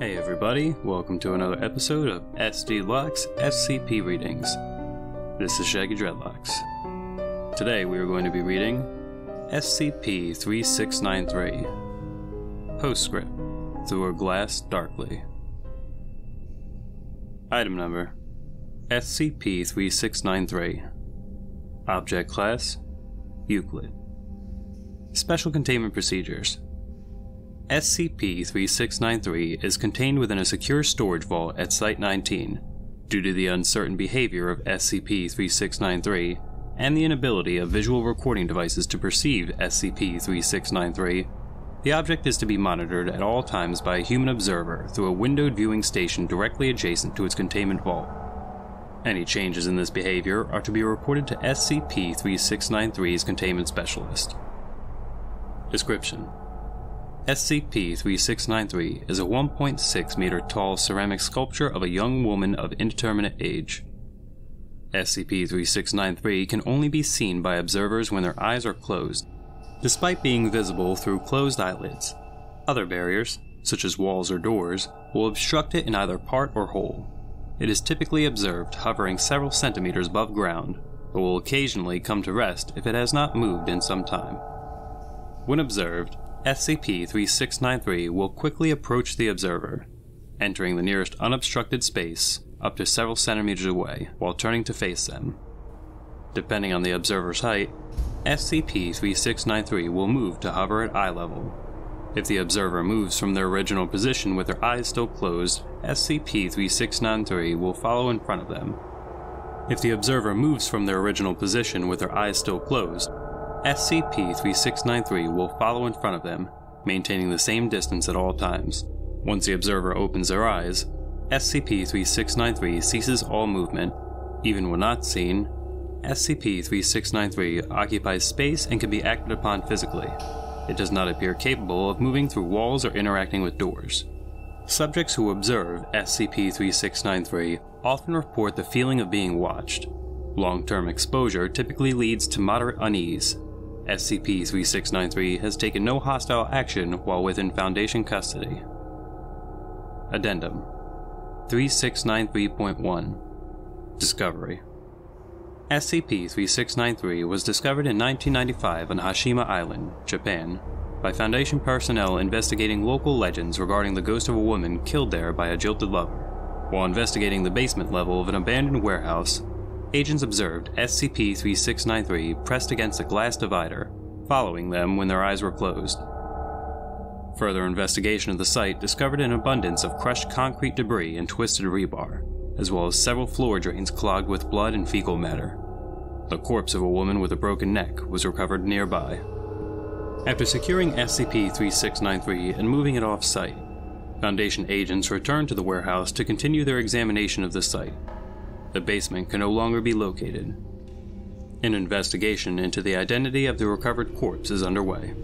Hey everybody, welcome to another episode of SD Lux SCP Readings. This is Shaggy Dreadlocks. Today we are going to be reading SCP 3693 Postscript Through a Glass Darkly. Item Number SCP 3693 Object Class Euclid Special Containment Procedures SCP-3693 is contained within a secure storage vault at Site-19. Due to the uncertain behavior of SCP-3693 and the inability of visual recording devices to perceive SCP-3693, the object is to be monitored at all times by a human observer through a windowed viewing station directly adjacent to its containment vault. Any changes in this behavior are to be reported to SCP-3693's containment specialist. Description SCP-3693 is a 1.6 meter tall ceramic sculpture of a young woman of indeterminate age. SCP-3693 can only be seen by observers when their eyes are closed, despite being visible through closed eyelids. Other barriers, such as walls or doors, will obstruct it in either part or whole. It is typically observed hovering several centimeters above ground, but will occasionally come to rest if it has not moved in some time. When observed, SCP-3693 will quickly approach the observer, entering the nearest unobstructed space up to several centimeters away while turning to face them. Depending on the observer's height, SCP-3693 will move to hover at eye level. If the observer moves from their original position with their eyes still closed, SCP-3693 will follow in front of them. If the observer moves from their original position with their eyes still closed, SCP-3693 will follow in front of them, maintaining the same distance at all times. Once the observer opens their eyes, SCP-3693 ceases all movement. Even when not seen, SCP-3693 occupies space and can be acted upon physically. It does not appear capable of moving through walls or interacting with doors. Subjects who observe SCP-3693 often report the feeling of being watched. Long-term exposure typically leads to moderate unease, SCP-3693 has taken no hostile action while within Foundation custody. Addendum 3693.1 Discovery SCP-3693 was discovered in 1995 on Hashima Island, Japan, by Foundation personnel investigating local legends regarding the ghost of a woman killed there by a jilted lover. While investigating the basement level of an abandoned warehouse, agents observed SCP-3693 pressed against a glass divider, following them when their eyes were closed. Further investigation of the site discovered an abundance of crushed concrete debris and twisted rebar, as well as several floor drains clogged with blood and fecal matter. The corpse of a woman with a broken neck was recovered nearby. After securing SCP-3693 and moving it off-site, Foundation agents returned to the warehouse to continue their examination of the site the basement can no longer be located. An investigation into the identity of the recovered corpse is underway.